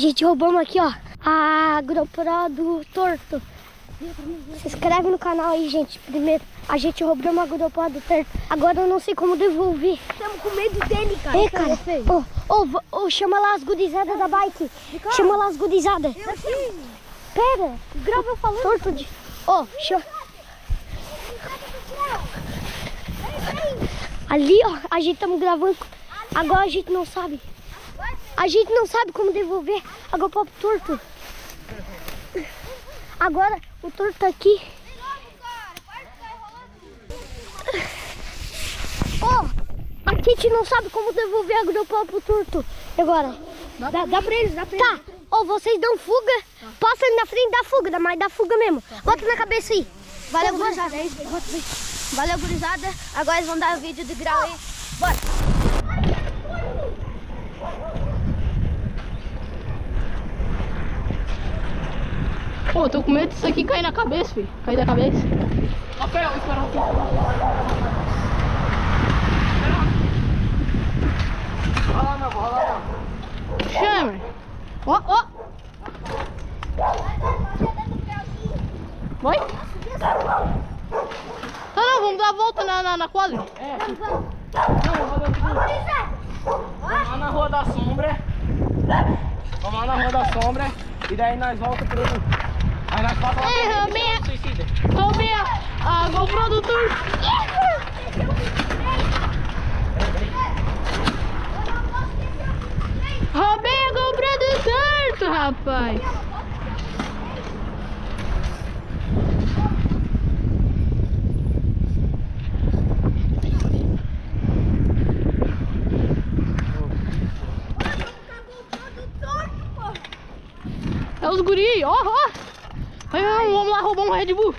gente roubamos aqui, ó, a GoPro do Torto. Se inscreve no canal aí, gente. Primeiro, a gente roubou uma GoPro do Torto. Agora eu não sei como devolver. Estamos com medo dele, cara. Ei, cara. Ô, ô, v- ô, chama lá as gurizadas da bike. Chama lá as gurizadas. Pera. Grava falando. Torto de... Ô, chama... Ali, ó, a gente estamos gravando. Agora a gente não sabe. A gente não sabe como devolver a GoPro pro torto. Agora o torto tá aqui. Ó, a gente não sabe como devolver a GoPro pro torto. Agora? Dá, dá pra eles, dá pra Tá, ó, vocês dão fuga. Passa ali na frente da fuga, dá mais da fuga mesmo. Bota na cabeça aí. Valeu, gurizada. É. Valeu, gurizada. Agora eles vão dar vídeo de grau aí. Bora. Pô, tô com medo disso aqui cair na cabeça, filho. Cair da cabeça. Rafael, espera aqui. Vai lá, meu, vai lá, Chama. Ó, ó. Vai? Tá, não, vamos dar a volta na, na, na quadra. Não, vou fazer o seguinte. Vamos lá na Rua da Sombra. Vamos lá na Rua da Sombra. E daí nós voltamos pro... Aí nós passamos lá Ei, pra Romero. Suicida. Roubei a, a GoPro do Tur. Roubei a GoPro do Torto, rapaz. É os guri, ó, ó. Vai, vai, vamos lá roubar um Red Bull.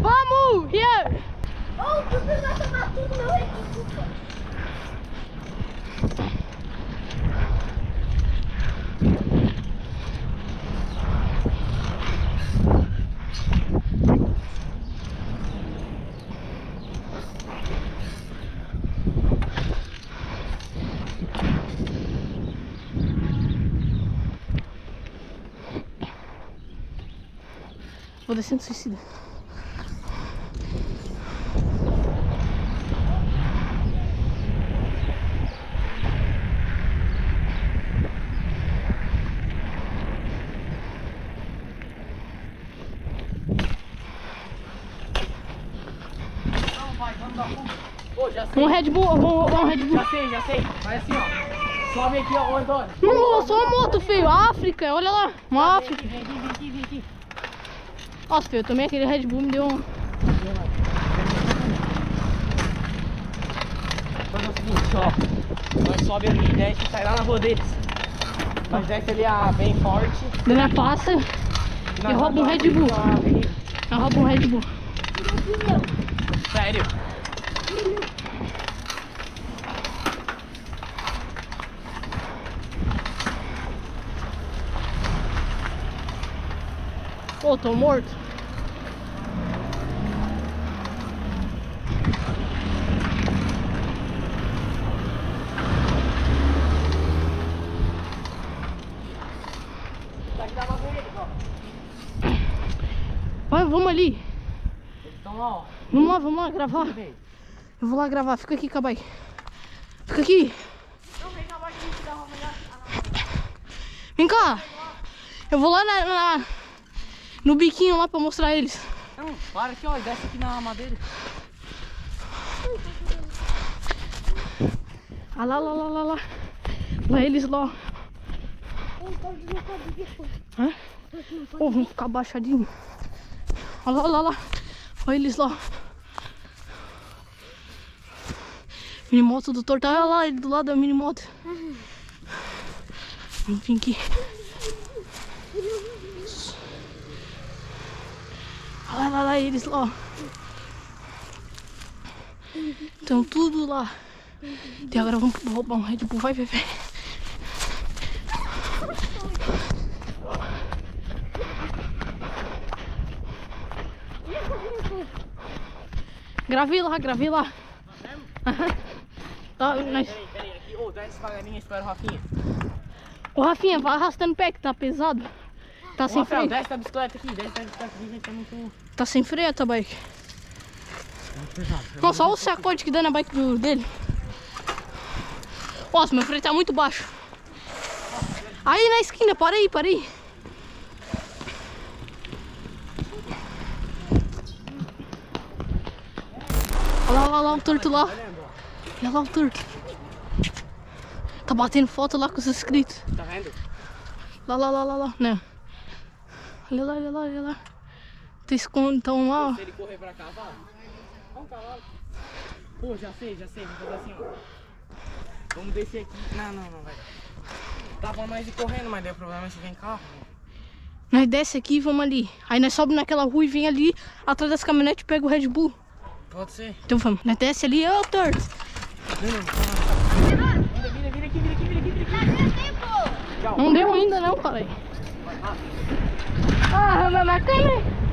Vamos! Here! Ô, tu vai tomar tudo meu recurso. Vou descendo suicida. Não, vai, vamos dar fuga. Ô, já sei. Um Red Bull, um, um Red Bull. Já sei, já sei. Vai assim, ó. Sobe aqui, ó, Antônio. Não, só uma moto, feio. África, olha lá. Uma África. Vem aqui, vem aqui, vem aqui. Nossa, feio, também aquele Red Bull me deu um. Faz o seguinte, ó. Nós sobe ali, a gente sai lá na rua deles. Nós desce ali a bem forte. Daí nós passa e rouba um Red Bull. Nós rouba um Red Bull. Sério. Pô, tô morto. Vai, vamos ali. Lá, ó. Vamos lá, vamos lá gravar. Eu vou lá gravar. Fica aqui, Cabai. Fica aqui. Não, vem cá, vai que a gente dá uma olhada. Vem cá. Eu vou lá na, na- no biquinho lá pra mostrar eles. Não, para aqui, ó. e Desce aqui na madeira. Ah lá, lá, lá, lá, lá. Lá eles lá. Hã? Pô, vamos ficar abaixadinho. Olha lá, lá, lá. Olha eles lá. Minimoto do torto. Olha lá, ele do lado da minimoto. Vamos vir aqui. lá, lá eles lá. Estão tudo lá. E agora vamos roubar um Red Bull, vai bebê. Gravei lá, gravei lá. Tá. Peraí, peraí, aqui. Ô, dá espera o Rafinha. Ô, Rafinha, vai arrastando o pé que tá pesado. Tá Ô, sem Rafael, frente. desce bicicleta aqui, desce bicicleta aqui, gente, tá muito... Tá sem freio essa bike. muito pesado. Nossa, olha o sacode que dá na bike do- dele. Nossa, meu freio tá muito baixo. Aí na esquina, para aí, para aí. Olha lá, olha lá o torto lá. Olha lá o torto. Tá batendo foto lá com os inscritos. Tá vendo? Lá, lá, lá, lá, lá. Não. Olha lá, olha lá, olha lá. Tá escondido, então lá, ó. Se ele correr pra cavalo. Vamos cavalo. Pô, já sei, já sei. Vamos fazer assim, ó. Vamos descer aqui. Não, não, não, vai. Dá pra nós ir correndo, mas daí o problema é se vem carro. Nós desce aqui e vamos ali. Aí nós sobe naquela rua e vem ali atrás das caminhonetes e pega o Red Bull. Pode ser. Então vamos. Nós desce ali, ô torto. Vira, vira, vira aqui, vira aqui, vira aqui, vira aqui. Não deu ainda não, cara. Ah, anda na câmera.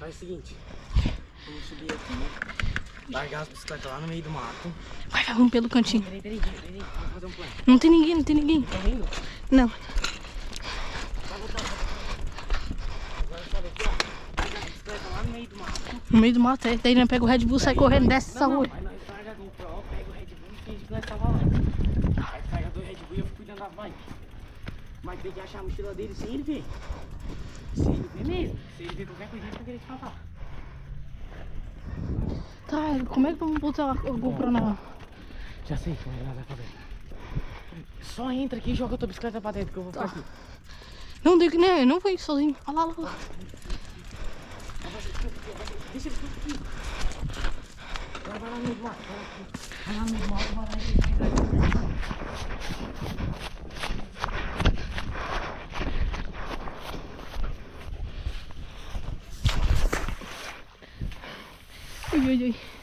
Faz o seguinte. Vamos subir aqui. Largar as bicicletas lá no meio do mato. Vai, vai, vamos pelo cantinho. Peraí, peraí, peraí, peraí. Vamos fazer um plano. Não tem ninguém, não tem ninguém. Tá vendo? Não. Agora sobe aqui, ó. Larga as bicicletas lá no meio do mato. No meio do mato, é. Daí nós pega o Red Bull, sai correndo, desce essa Não, rua. não, aí nós larga a GoPro, pega o Red Bull e finge que nós tava lá. Aí pega do Red Bull e eu fico cuidando da bike. Mas tem que achar a mochila dele sem ele ver. Ver mesmo. Se ele ver qualquer coisa, ele vai querer te matar. Tá, como é que vamos botar a GoPro na... Já sei como é que nós vai fazer. Só entra aqui e joga a tua bicicleta pra dentro que eu vou ficar aqui. Não, digo, não, eu não vou ir sozinho. Olha lá, olha lá. Deixa ele ficar aqui. Agora vai lá no mato. Vai lá, no mato, vai lá e uy, uy.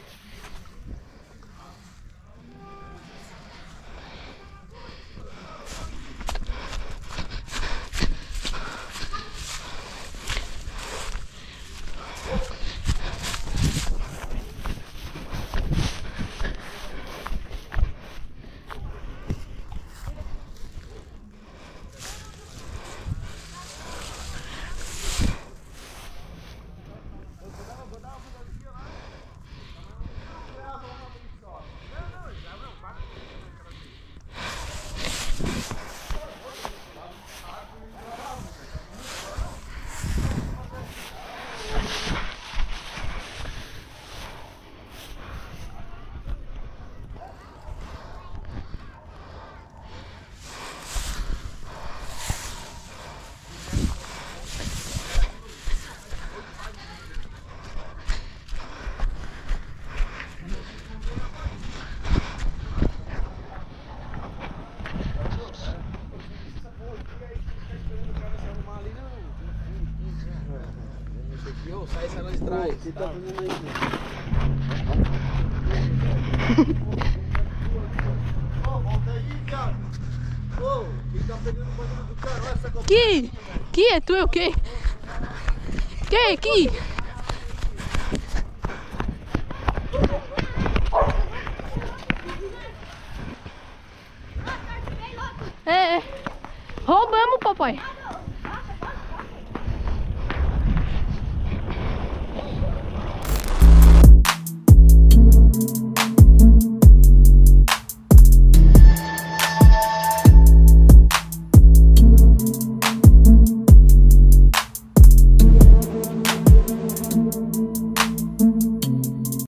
Ui, ui, ui. Sai essa lá de trás. Que? Que é tu é o quê? Que? Que? É, é. Roubamos, papai.